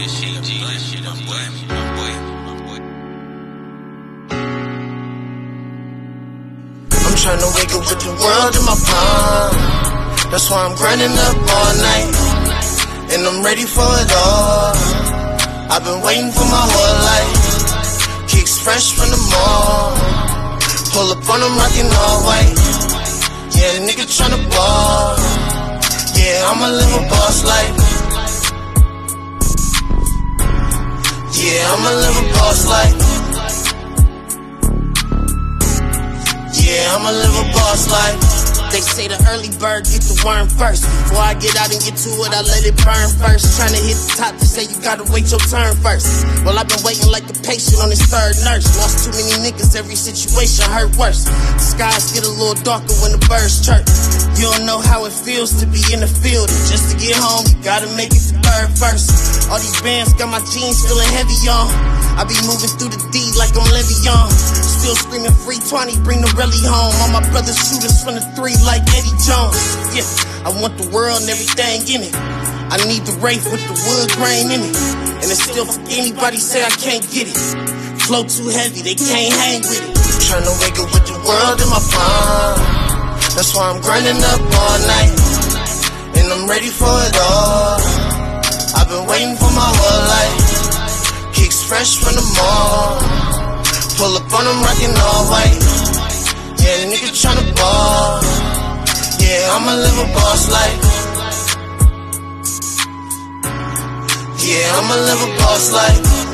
this shit, G. I'm tryna wake up with the world in my palm. That's why I'm grinding up all night. And I'm ready for it all. I've been waiting for my whole life. Kicks fresh from the mall. Pull up on them rockin' all white. Yeah, nigga tryna ball. Yeah, I'ma live a boss life. I'ma live a boss life. Yeah, I'ma live a boss life. They say the early bird get the worm first. Before I get out and get to it, I let it burn first. Trying to hit the top, they say you gotta wait your turn first. Well, I've been waiting like a patient on his third nurse. Lost too many niggas, every situation hurt worse. The skies get a little darker when the birds chirp. You don't know how it feels to be in the field. And just to get home, you gotta make it to third first. All these bands got my jeans feeling heavy on. I be moving through the D like I'm Le'Veon. Still screaming free 20, bring the rally home. All my brothers shooters from the three like Eddie Jones. Yeah, I want the world and everything in it. I need the Wraith with the wood grain in it. And it's still anybody say I can't get it. Flow too heavy, they can't hang with it. Tryna wake up with the world in my palm. That's why I'm grinding up all night. And I'm ready for it all. Been waiting for my whole life. Kicks fresh from the mall. Pull up on them rockin' all white. Yeah, the nigga tryna ball. Yeah, I'ma live a boss life. Yeah, I'ma live a boss life.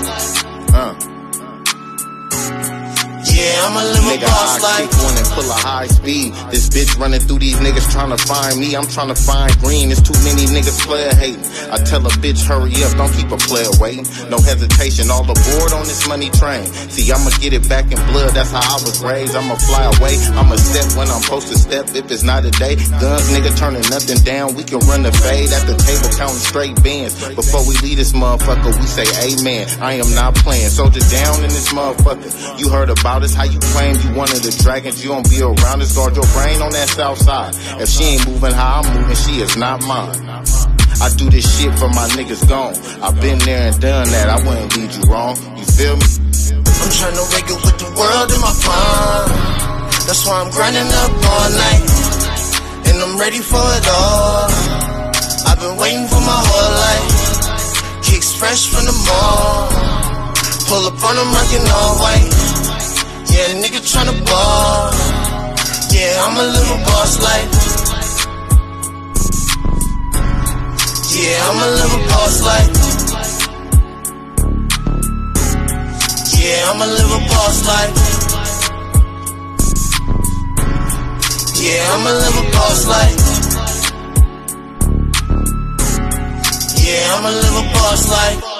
Yeah, I'ma live a Nigga, boss I life. kick one and pull a high speed. This bitch running through these niggas trying to find me. I'm trying to find green. There's too many niggas player hating. I tell a bitch hurry up, don't keep a player waiting. No hesitation, all aboard on this money train. See, I'ma get it back in blood. That's how I was raised. I'ma fly away. I'ma step when I'm supposed to step. If it's not a day, guns, nigga, turning nothing down. We can run the fade at the table, counting straight bins. Before we leave this motherfucker, we say amen. I am not playing. Soldier down in this motherfucker. You heard about how you claim you one of the dragons. You don't be around us, guard your brain on that south side. If she ain't moving how I'm moving, she is not mine. I do this shit for my niggas gone. I've been there and done that. I wouldn't lead you wrong. You feel me? I'm tryna wake up with the world in my palm. That's why I'm grinding up all night. And I'm ready for it all. I've been waiting for my whole life. Kicks fresh from the mall. Pull up on them rockin' all white. Yeah, nigga tryna ball. Yeah, I'ma a little boss life. Yeah, I'm a little boss life. Yeah, I'm a little boss life. Yeah, live a boss life. Yeah, live a boss life.